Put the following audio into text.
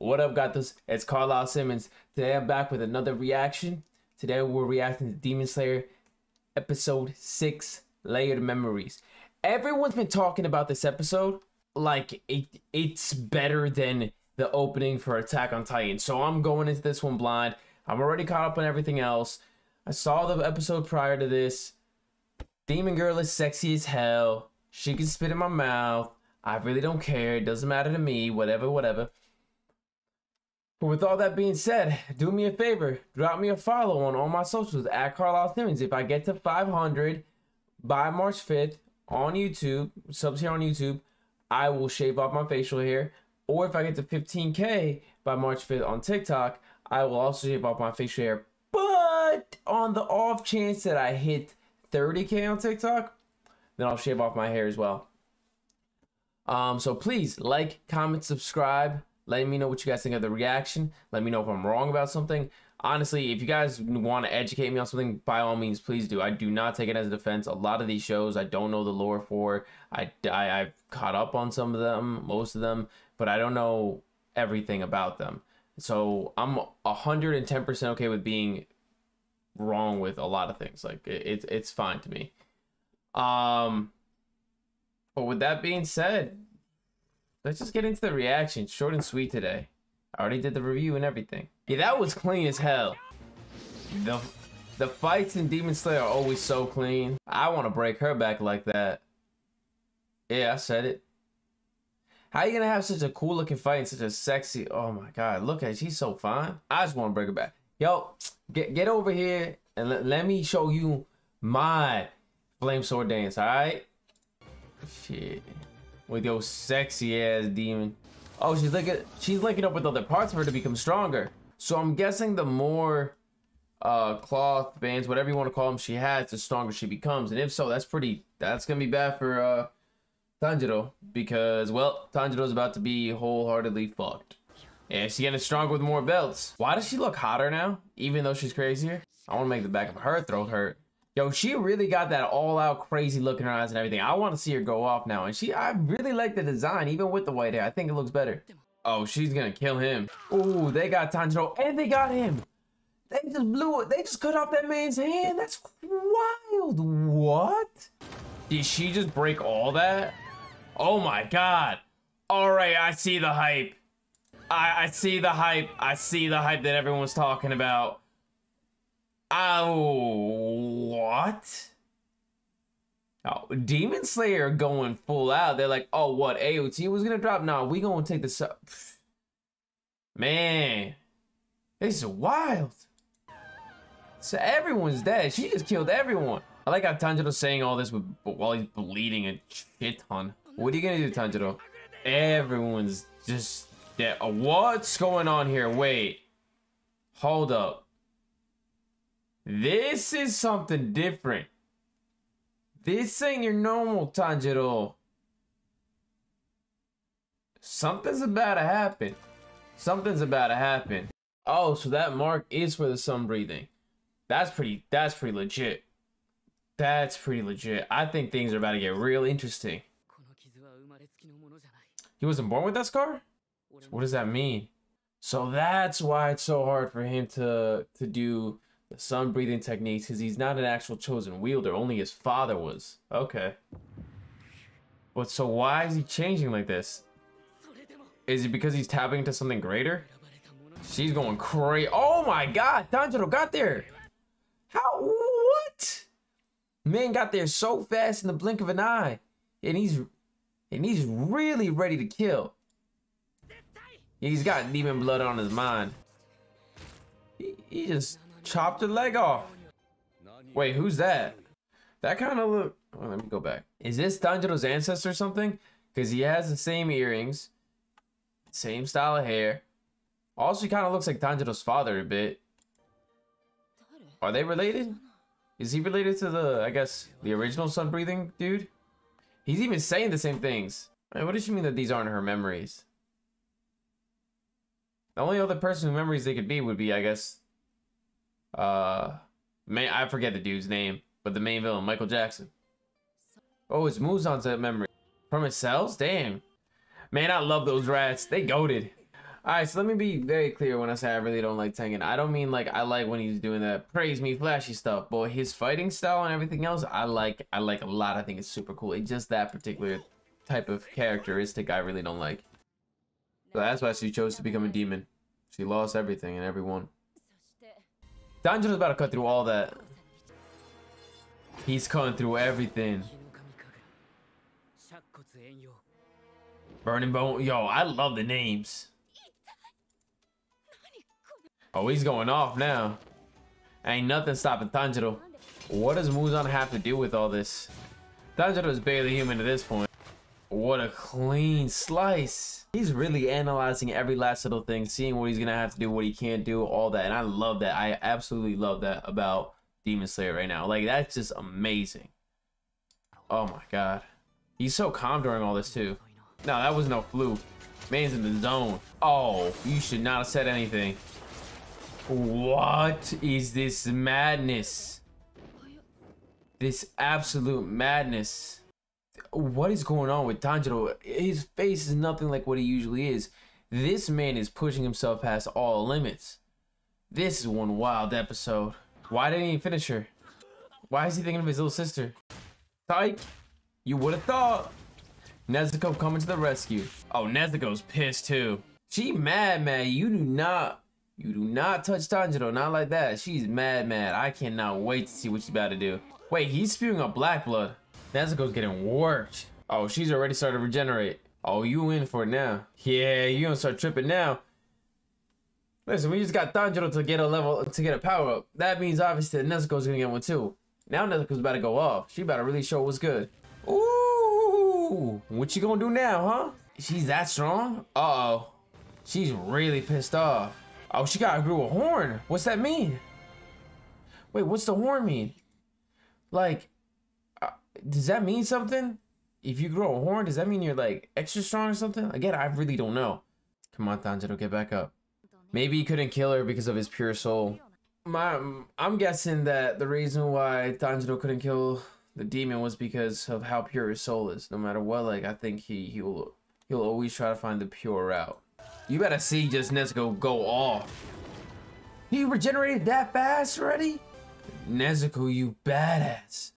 What up, this? It's Carlisle Simmons. Today I'm back with another reaction. Today we're reacting to Demon Slayer episode 6 Layered Memories. Everyone's been talking about this episode like it, it's better than the opening for Attack on Titan. So I'm going into this one blind. I'm already caught up on everything else. I saw the episode prior to this. Demon Girl is sexy as hell. She can spit in my mouth. I really don't care. It doesn't matter to me. Whatever, whatever. But with all that being said, do me a favor. Drop me a follow on all my socials at Carlisle Simmons. If I get to 500 by March 5th on YouTube, subs here on YouTube, I will shave off my facial hair. Or if I get to 15K by March 5th on TikTok, I will also shave off my facial hair. But on the off chance that I hit 30K on TikTok, then I'll shave off my hair as well. Um, so please like, comment, subscribe. Let me know what you guys think of the reaction. Let me know if I'm wrong about something. Honestly, if you guys want to educate me on something, by all means, please do. I do not take it as a defense. A lot of these shows I don't know the lore for. I, I I've caught up on some of them, most of them, but I don't know everything about them. So I'm 110% okay with being wrong with a lot of things. Like it, it's it's fine to me. Um, but with that being said, let's just get into the reaction. Short and sweet today. I already did the review and everything. Yeah, that was clean as hell. The the fights in Demon Slayer are always so clean. I want to break her back like that. Yeah, I said it. How you gonna have such a cool looking fight and such a sexy? Oh my god, look at she's so fine. I just want to break her back. Yo, get get over here and let, let me show you my flame sword dance. All right. Shit. With your sexy ass demon. Oh, she's like she's linking up with other parts of her to become stronger. So I'm guessing the more uh cloth bands, whatever you want to call them, she has, the stronger she becomes. And if so, that's pretty. That's gonna be bad for uh Tanjiro because well, Tanjiro's about to be wholeheartedly fucked. Yeah, she's getting stronger with more belts. Why does she look hotter now, even though she's crazier? I want to make the back of her throat hurt. Yo, she really got that all-out crazy look in her eyes and everything. I want to see her go off now. And she, I really like the design, even with the white hair. I think it looks better. Oh, she's gonna kill him. Ooh, they got Tanjiro and they got him. They just blew it. They just cut off that man's hand. That's wild. What? Did she just break all that? Oh my god. All right, I see the hype. I, I see the hype. I see the hype that everyone's talking about. Oh, what? Oh, Demon Slayer going full out. They're like, oh, what? AOT was gonna drop? Nah, we gonna take this up. Man, this is wild. So everyone's dead. She just killed everyone. I like how Tanjiro saying all this while he's bleeding a shit ton. What are you gonna do, Tanjiro? Everyone's just dead. Uh, what's going on here? Wait. Hold up. This is something different. This ain't your normal Tanjiro. Something's about to happen. Something's about to happen. Oh, so that mark is for the sun breathing. That's pretty, that's pretty legit. That's pretty legit. I think things are about to get real interesting. He wasn't born with that scar? What does that mean? So that's why it's so hard for him to to do the sun breathing techniques because he's not an actual chosen wielder. Only his father was. Okay. But so why is he changing like this? Is it because he's tapping into something greater? She's going crazy. Oh my god, Tanjiro got there. How? What? Man got there so fast in the blink of an eye. And he's and he's really ready to kill. He's got demon blood on his mind. He, he just chopped her leg off. Wait, who's that? That kind of look. Oh, let me go back. Is this Tanjiro's ancestor or something? Because he has the same earrings, same style of hair. Also, he kind of looks like Tanjiro's father a bit. Are they related? Is he related to the, I guess, the original sun breathing dude? He's even saying the same things. what does she mean that these aren't her memories? The only other person who memories they could be would be, I guess, uh, man, I forget the dude's name, but the main villain, Michael Jackson. Oh, it's Muzan's memory. From his cells? Damn. Man, I love those rats. They goaded. All right, so let me be very clear when I say I really don't like Tengen. I don't mean like I like when he's doing that praise me flashy stuff, but his fighting style and everything else, I like. I like a lot. I think it's super cool. It's just that particular type of characteristic I really don't like. So that's why she chose to become a demon. She lost everything and everyone. Tanjiro's about to cut through all that. He's cutting through everything. Burning Bone. Yo, I love the names. Oh, he's going off now. Ain't nothing stopping Tanjiro. What does Muzan have to do with all this? Tanjiro is barely human at this point. What a clean slice. He's really analyzing every last little thing, seeing what he's going to have to do, what he can't do, all that. And I love that. I absolutely love that about Demon Slayer right now. Like, that's just amazing. Oh my god. He's so calm during all this, too. No, that was no fluke. Man's in the zone. Oh, you should not have said anything. What is this madness? This absolute madness. What is going on with Tanjiro? His face is nothing like what he usually is. This man is pushing himself past all limits. This is one wild episode. Why didn't he finish her? Why is he thinking of his little sister? Tyke, you would have thought. Nezuko coming to the rescue. Oh, Nezuko's pissed too. She mad, man. You do not you do not touch Tanjiro, not like that. She's mad, mad. I cannot wait to see what she's about to do. Wait, he's spewing up black blood. Nezuko's getting worked. Oh, she's already started to regenerate. Oh, you in for it now. Yeah, you gonna start tripping now. Listen, we just got Tanjiro to get a level, to get a power up. That means obviously Nezuko's gonna get one too. Now Nezuko's about to go off. She about to really show what's good. Ooh, what you gonna do now, huh? She's that strong? Uh-oh. She's really pissed off. Oh, she got a grew a horn. What's that mean? Wait, what's the horn mean? Like, does that mean something? If you grow a horn, does that mean you're like extra strong or something? Again, I really don't know. Come on, Tanjiro, get back up. Maybe he couldn't kill her because of his pure soul. My, I'm guessing that the reason why Tanjiro couldn't kill the demon was because of how pure his soul is. No matter what, like I think he he'll he'll always try to find the pure route. You gotta see just Nezuko go off. He regenerated that fast already? Nezuko, you badass.